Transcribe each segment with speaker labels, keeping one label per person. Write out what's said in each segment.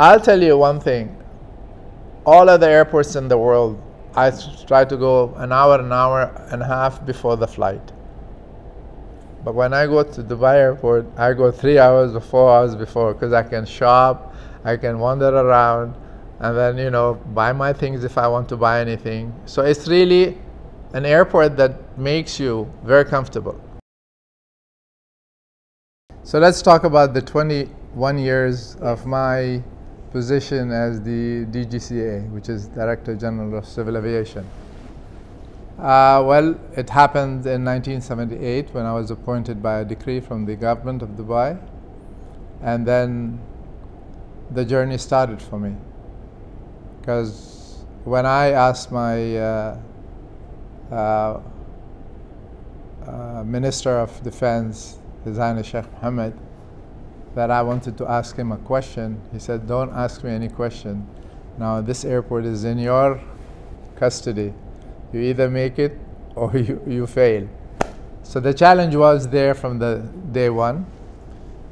Speaker 1: I'll tell you one thing. All other airports in the world, I try to go an hour, an hour and a half before the flight. But when I go to Dubai airport, I go three hours or four hours before because I can shop, I can wander around, and then you know buy my things if I want to buy anything. So it's really an airport that makes you very comfortable. So let's talk about the 21 years of my position as the DGCA, which is Director General of Civil Aviation. Uh, well, it happened in 1978 when I was appointed by a decree from the government of Dubai, and then the journey started for me. Because when I asked my uh, uh, uh Minister of Defense, His Highness Sheikh Mohammed, that I wanted to ask him a question. He said, Don't ask me any question. Now, this airport is in your custody. You either make it or you, you fail. So the challenge was there from the day one.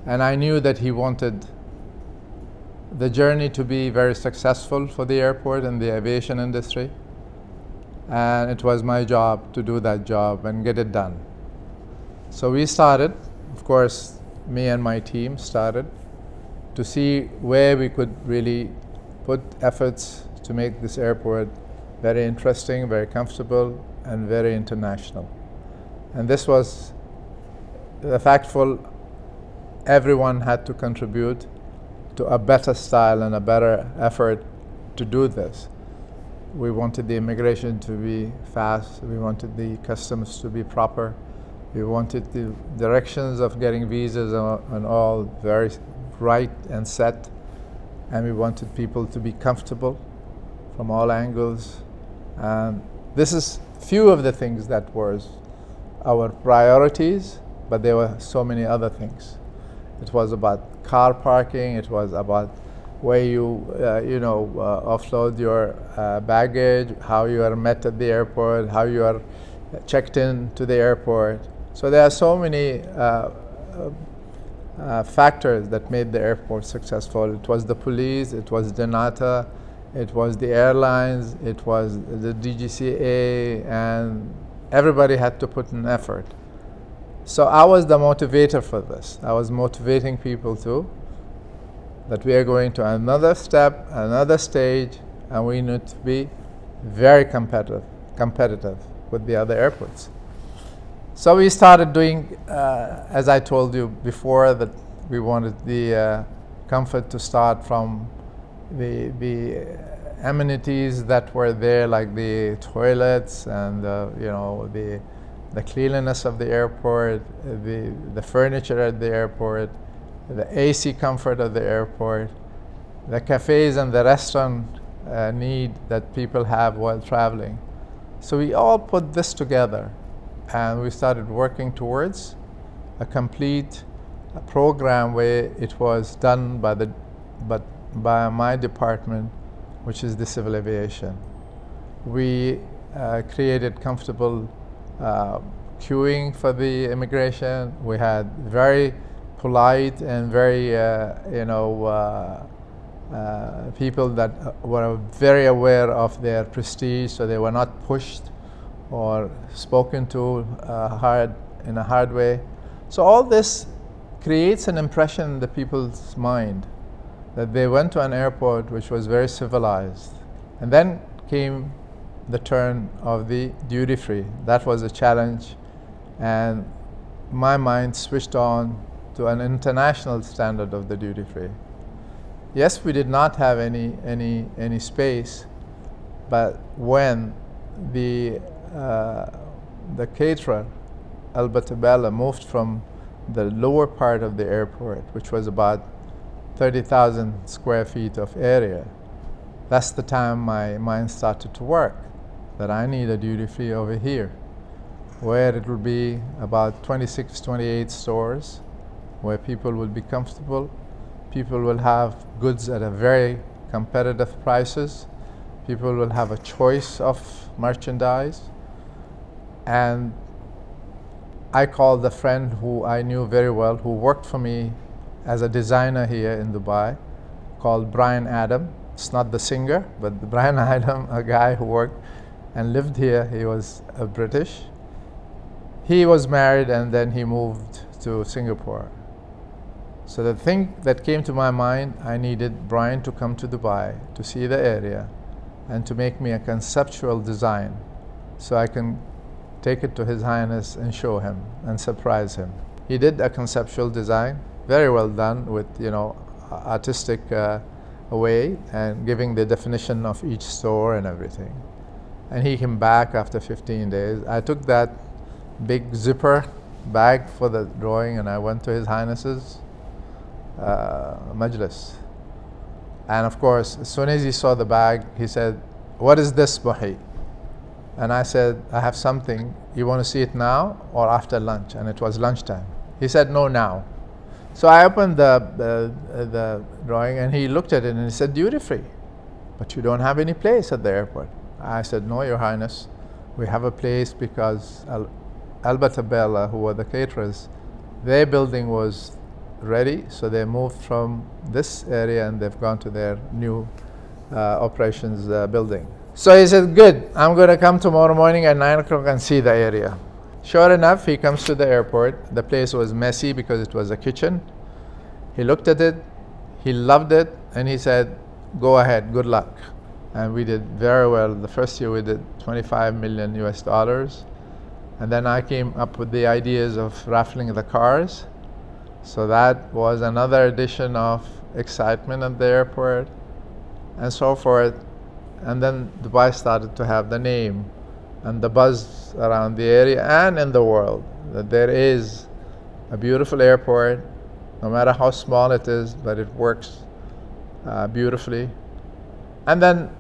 Speaker 1: And I knew that he wanted the journey to be very successful for the airport and the aviation industry. And it was my job to do that job and get it done. So we started, of course, me and my team started to see where we could really put efforts to make this airport very interesting, very comfortable, and very international. And this was the factful everyone had to contribute to a better style and a better effort to do this. We wanted the immigration to be fast, we wanted the customs to be proper, we wanted the directions of getting visas and all very right and set. And we wanted people to be comfortable from all angles. And this is few of the things that was our priorities, but there were so many other things. It was about car parking. It was about where you, uh, you know, uh, offload your uh, baggage, how you are met at the airport, how you are checked in to the airport. So there are so many uh, uh, factors that made the airport successful. It was the police, it was dnata, it was the airlines, it was the DGCA, and everybody had to put an effort. So I was the motivator for this. I was motivating people too, that we are going to another step, another stage, and we need to be very competitive, competitive with the other airports. So we started doing, uh, as I told you before, that we wanted the uh, comfort to start from the, the amenities that were there, like the toilets and uh, you know the the cleanliness of the airport, the the furniture at the airport, the AC comfort of the airport, the cafes and the restaurant uh, need that people have while traveling. So we all put this together and we started working towards a complete program where it was done by the but by my department which is the civil aviation. We uh, created comfortable uh, queuing for the immigration. We had very polite and very uh, you know uh, uh, people that were very aware of their prestige so they were not pushed or spoken to uh, hard in a hard way. So all this creates an impression in the people's mind that they went to an airport which was very civilized. And then came the turn of the duty free. That was a challenge and my mind switched on to an international standard of the duty free. Yes, we did not have any, any, any space, but when the the caterer, Albert Abela, moved from the lower part of the airport, which was about 30,000 square feet of area. That's the time my mind started to work, that I need a duty free over here, where it will be about 26, 28 stores, where people will be comfortable, people will have goods at a very competitive prices, people will have a choice of merchandise, and I called the friend who I knew very well, who worked for me as a designer here in Dubai, called Brian Adam. It's not the singer, but the Bryan Adam, a guy who worked and lived here. He was a British. He was married and then he moved to Singapore. So the thing that came to my mind, I needed Brian to come to Dubai to see the area and to make me a conceptual design so I can take it to His Highness and show him and surprise him. He did a conceptual design, very well done with, you know, artistic uh, way and giving the definition of each store and everything. And he came back after 15 days. I took that big zipper bag for the drawing and I went to His Highness's uh, majlis. And of course, as soon as he saw the bag, he said, What is this, Mohi? And I said, I have something. You want to see it now or after lunch? And it was lunchtime. He said, No, now. So I opened the, the, drawing and he looked at it and he said, Duty free. But you don't have any place at the airport. I said, No, Your Highness. We have a place because Al- Albert Abela, who were the caterers, their building was ready, so they moved from this area and they've gone to their new uh, operations uh, building. So he said, Good, I'm going to come tomorrow morning at 9 o'clock and see the area. Sure enough, he comes to the airport. The place was messy because it was a kitchen. He looked at it, he loved it, and he said, Go ahead, good luck. And we did very well. The first year we did 25 million US dollars. And then I came up with the ideas of raffling the cars. So that was another addition of excitement at the airport and so forth. And then Dubai started to have the name and the buzz around the area and in the world that there is a beautiful airport, no matter how small it is, but it works uh, beautifully. And then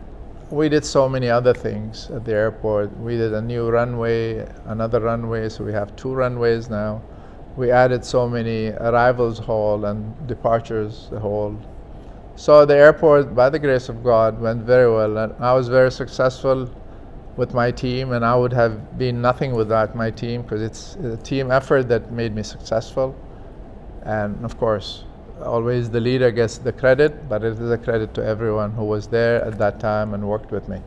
Speaker 1: we did so many other things at the airport. We did a new runway, another runway, so we have two runways now. We added so many arrivals hall and departures hall. So the airport, by the grace of God, went very well, and I was very successful with my team, and I would have been nothing without my team because it's a team effort that made me successful. And of course, always the leader gets the credit, but it is a credit to everyone who was there at that time and worked with me.